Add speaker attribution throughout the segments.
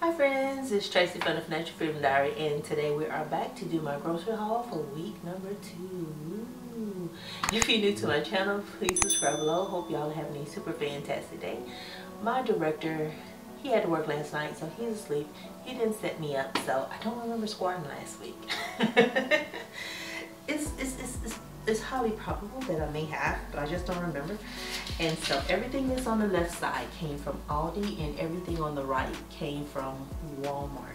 Speaker 1: Hi friends, it's Tracy from the Financial Freedom Diary and today we are back to do my grocery haul for week number two. If you're new to my channel, please subscribe below. Hope y'all are having a super fantastic day. My director, he had to work last night so he's asleep. He didn't set me up so I don't remember squatting last week. it's, it's, it's, it's it's highly probable that I may have, but I just don't remember. And so everything that's on the left side came from Aldi and everything on the right came from Walmart.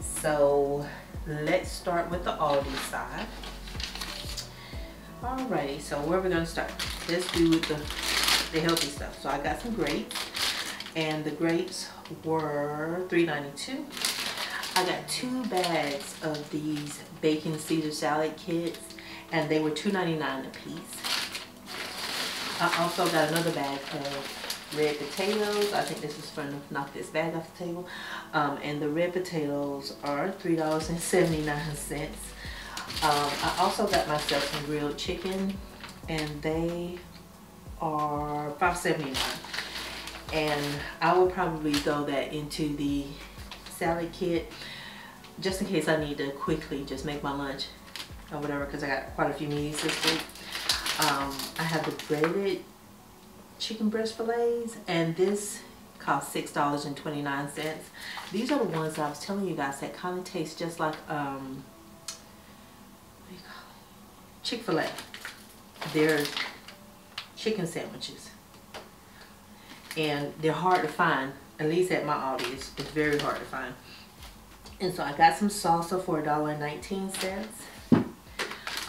Speaker 1: So let's start with the Aldi side. Alrighty, so where are we gonna start? Let's do with the, the healthy stuff. So I got some grapes and the grapes were $3.92. I got two bags of these bacon Caesar salad kits and they were $2.99 a piece. I also got another bag of red potatoes. I think this is to knock this bag off the table. Um, and the red potatoes are $3.79. Um, I also got myself some grilled chicken and they are $5.79. And I will probably throw that into the salad kit just in case I need to quickly just make my lunch or whatever because I got quite a few meetings this week. Um, I have the breaded chicken breast fillets and this cost $6.29. These are the ones I was telling you guys that kind of taste just like um, Chick-fil-A. They're chicken sandwiches. And they're hard to find, at least at my Aldi. It's, it's very hard to find. And so I got some salsa for $1.19.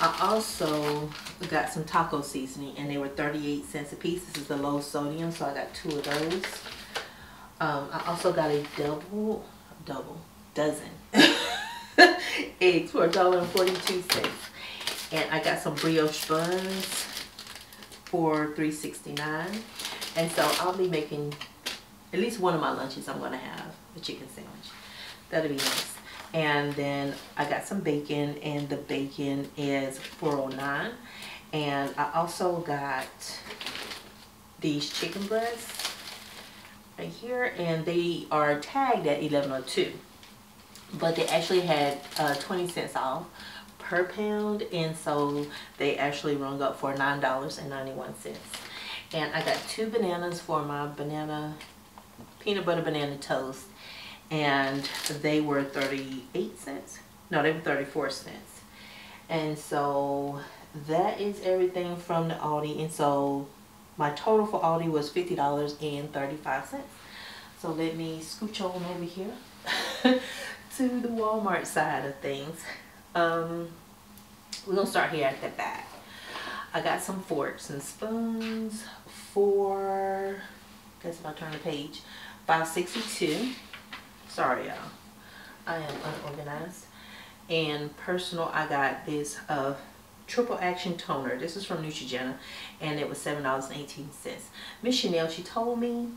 Speaker 1: I also got some taco seasoning and they were 38 cents a piece. This is the low sodium, so I got two of those. Um, I also got a double, double, dozen eggs for $1.42. And I got some brioche buns for $3.69. And so I'll be making at least one of my lunches I'm going to have a chicken sandwich. That'll be nice and then I got some bacon and the bacon is 409 and I also got these chicken breasts right here and they are tagged at 1102 but they actually had uh, 20 cents off per pound and so they actually rung up for $9.91 and I got two bananas for my banana peanut butter banana toast and they were 38 cents. No they were 34 cents. And so that is everything from the Aldi and so my total for Aldi was $50.35 so let me scooch on over here to the Walmart side of things. Um, we're gonna start here at the back. I got some forks and spoons for guess if I turn the page 562 Sorry, y'all. I am unorganized. And personal, I got this uh, triple action toner. This is from Neutrogena, and it was $7.18. Miss Chanel, she told me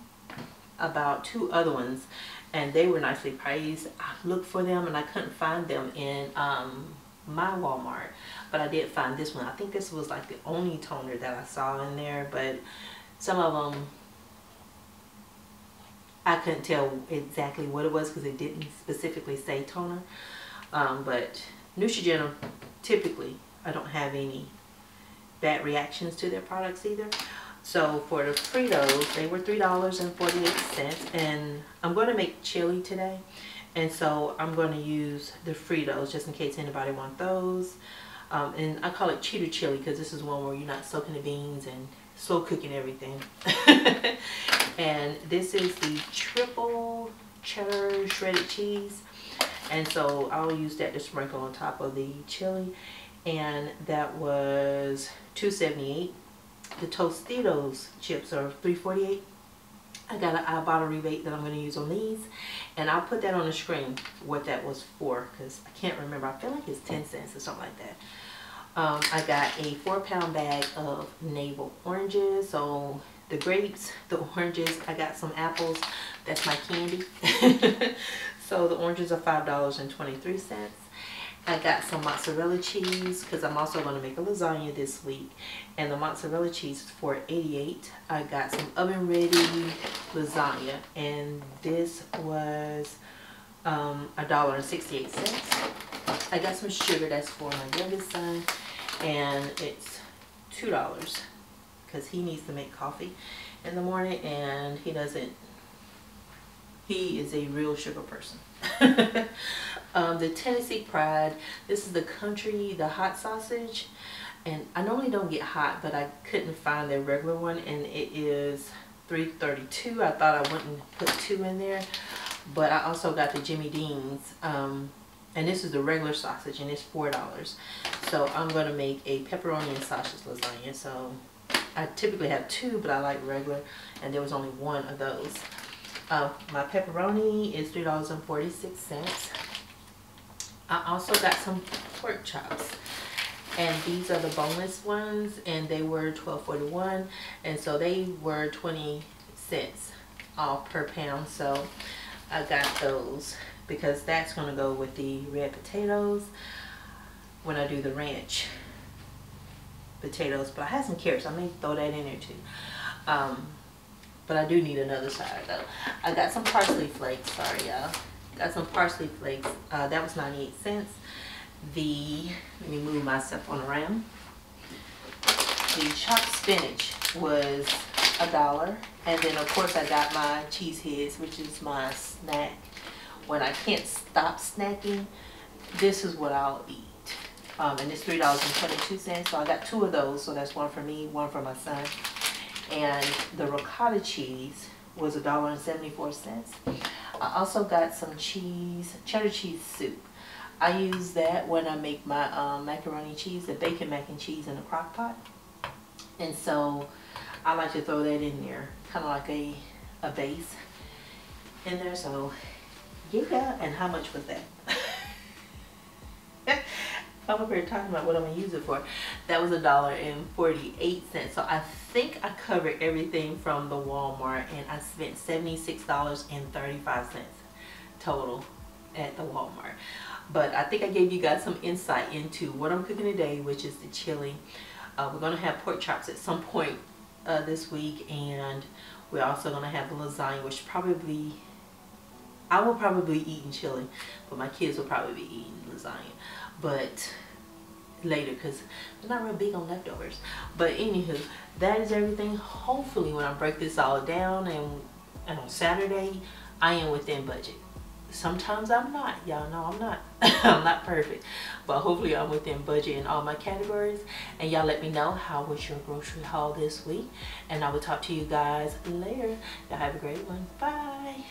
Speaker 1: about two other ones, and they were nicely priced. I looked for them, and I couldn't find them in um, my Walmart, but I did find this one. I think this was like the only toner that I saw in there, but some of them I couldn't tell exactly what it was because it didn't specifically say toner. Um, but Neutrogena, typically, I don't have any bad reactions to their products either. So for the Fritos, they were $3.48 and I'm going to make chili today. And so I'm going to use the Fritos just in case anybody want those. Um, and I call it cheater chili because this is one where you're not soaking the beans and slow cooking everything. and this is the triple cheddar shredded cheese. And so I'll use that to sprinkle on top of the chili. And that was 278 The Tostitos chips are 348 I got an Ibotta rebate that I'm going to use on these. And I'll put that on the screen what that was for. Because I can't remember. I feel like it's 10 cents or something like that. Um, I got a four pound bag of navel oranges. So the grapes, the oranges, I got some apples. That's my candy. so the oranges are $5.23. I got some mozzarella cheese because I'm also going to make a lasagna this week. And the mozzarella cheese is $4.88. I got some oven ready lasagna. And this was um, $1.68. I got some sugar that's for my youngest son and it's two dollars because he needs to make coffee in the morning and he doesn't he is a real sugar person. Um, the Tennessee Pride this is the country the hot sausage and I normally don't get hot but I couldn't find the regular one and it is 332 I thought I wouldn't put two in there but I also got the Jimmy Dean's um, and this is the regular sausage and it's four dollars. So I'm gonna make a pepperoni and sausage lasagna. So I typically have two but I like regular and there was only one of those. Uh, my pepperoni is three dollars and 46 cents. I also got some pork chops. And these are the boneless ones and they were 12.41 and so they were 20 cents off per pound. So I got those because that's going to go with the red potatoes when I do the ranch potatoes. But I have some carrots. I may throw that in there too. Um, but I do need another side though. I got some parsley flakes. Sorry y'all. Got some parsley flakes. Uh, that was 98 cents. The, let me move myself on around. The chopped spinach was a dollar. And then of course I got my cheese heads, which is my snack when I can't stop snacking, this is what I'll eat. Um, and it's $3.22, so I got two of those, so that's one for me, one for my son. And the ricotta cheese was $1.74. I also got some cheese, cheddar cheese soup. I use that when I make my um, macaroni cheese, the bacon mac and cheese in a crock pot. And so I like to throw that in there, kind of like a, a base in there. So yeah, and how much was that? I'm over here talking about what I'm gonna use it for. That was a dollar and 48 cents. So I think I covered everything from the Walmart and I spent $76.35 total at the Walmart. But I think I gave you guys some insight into what I'm cooking today, which is the chili. Uh, we're gonna have pork chops at some point uh, this week and we're also gonna have the lasagna, which probably I will probably be eating chili, but my kids will probably be eating lasagna. But later, because they're not real big on leftovers. But anywho, that is everything. Hopefully when I break this all down and, and on Saturday, I am within budget. Sometimes I'm not. Y'all know I'm not. I'm not perfect. But hopefully I'm within budget in all my categories. And y'all let me know how was your grocery haul this week. And I will talk to you guys later. Y'all have a great one. Bye.